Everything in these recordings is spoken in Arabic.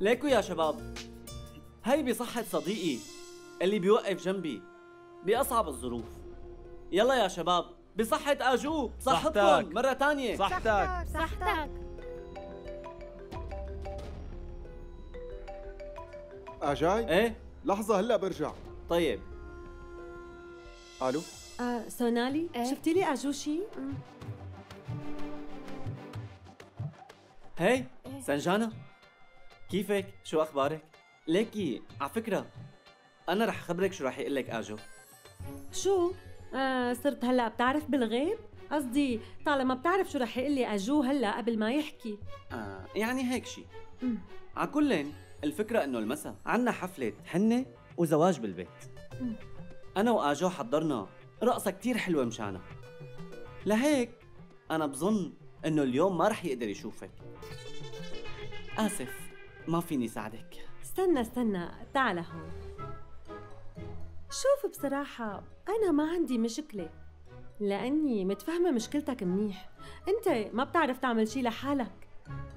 ليكو يا شباب. هي بصحة صديقي اللي بيوقف جنبي بأصعب الظروف. يلا يا شباب بصحة أجو صحتكم صحتك. مرة تانية. صحتك. صحتك. أجاي؟ إيه؟ لحظة هلأ برجع. طيب. ألو؟ آه سونالي إيه؟ شفتي لي اجوشي؟ هي سنجانة كيفك؟ شو أخبارك؟ ليكي على فكرة أنا رح خبرك شو رح يقول لك أجو شو؟ آه صرت هلأ بتعرف بالغيب؟ قصدي طالما بتعرف شو رح يقول لي آجو هلأ قبل ما يحكي آه يعني هيك شي مم. على كلين الفكرة إنه المسا عنا حفلة حنة وزواج بالبيت مم. أنا وآجو حضرنا رقصة كتير حلوة مشانا لهيك أنا بظن إنه اليوم ما رح يقدر يشوفك آسف ما فيني ساعدك. استنى استنى تعال هون. شوف بصراحة أنا ما عندي مشكلة لأني متفهمة مشكلتك منيح. أنت ما بتعرف تعمل شي لحالك.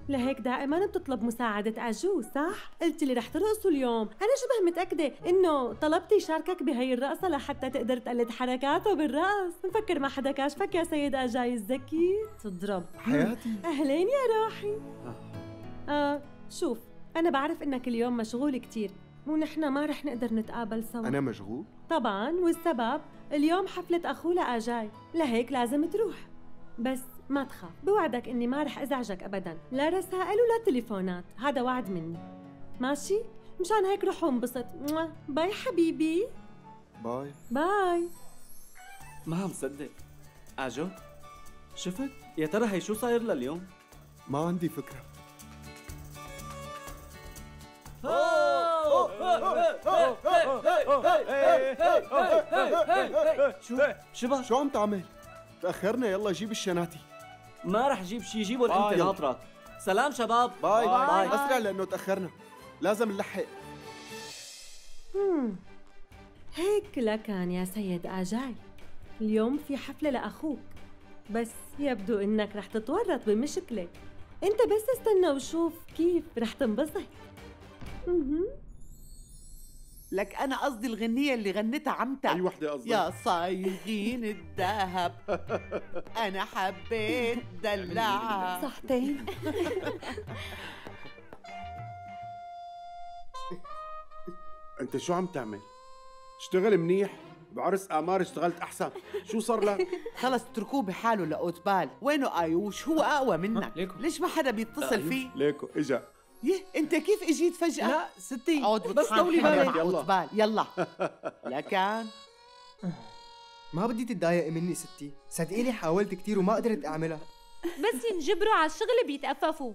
لهيك دائما بتطلب مساعدة أجو صح؟ قلت لي رح ترقصوا اليوم. أنا شبه متأكدة إنه طلبتي يشاركك بهي الرقصة لحتى تقدر تقلد حركاته بالرقص. مفكر ما حدا كاشفك يا سيد أجاي الزكي. تضرب. حياتي. أهلين يا روحي. آه شوف. أنا بعرف إنك اليوم مشغول كتير ونحن ما رح نقدر نتقابل سوا. أنا مشغول؟ طبعا والسبب اليوم حفلة أخوه لآجاي. لهيك لازم تروح. بس ما تخاف بوعدك إني ما رح أزعجك أبدا. لا رسائل ولا تليفونات هذا وعد مني. ماشي؟ مشان هيك روح وانبسط. bye حبيبي. bye. bye. ما عم صدق. آجو؟ شفت؟ يا ترى هي شو صاير لليوم؟ ما عندي فكرة. شو؟ شبه شو عم تعمل؟ تأخرنا يلا جيب الشناتي ما رح جيب شي جيبه انت. ناطرك سلام شباب bye bye. اسرع لأنه تأخرنا لازم نلحق. هيك لكان يا سيد آجاي اليوم في حفلة لأخوك بس يبدو إنك رح تتورط بمشكلة أنت بس استنى وشوف كيف رح تنبسط. لك أنا قصدي الغنية اللي غنتها عمتك. أي وحدة قصدك؟ يا صايغين الذهب. أنا حبيت دلعها صحتين أنت شو عم تعمل؟ اشتغل منيح؟ بعرس اعمار اشتغلت أحسن. شو صار لك؟ خلص اتركوه بحاله لقوتبال وينه آيوش؟ هو أقوى منك. ليش ما حدا بيتصل فيه؟ ليكو إجا. يه انت كيف اجيت فجأة؟ لا ستي اقعد بس طولي بالك. يلا. يلا. لكان ما بدي تتضايقي مني ستي. صدقيني حاولت كتير وما قدرت أعملها. بس ينجبروا على الشغل بيتأففوا.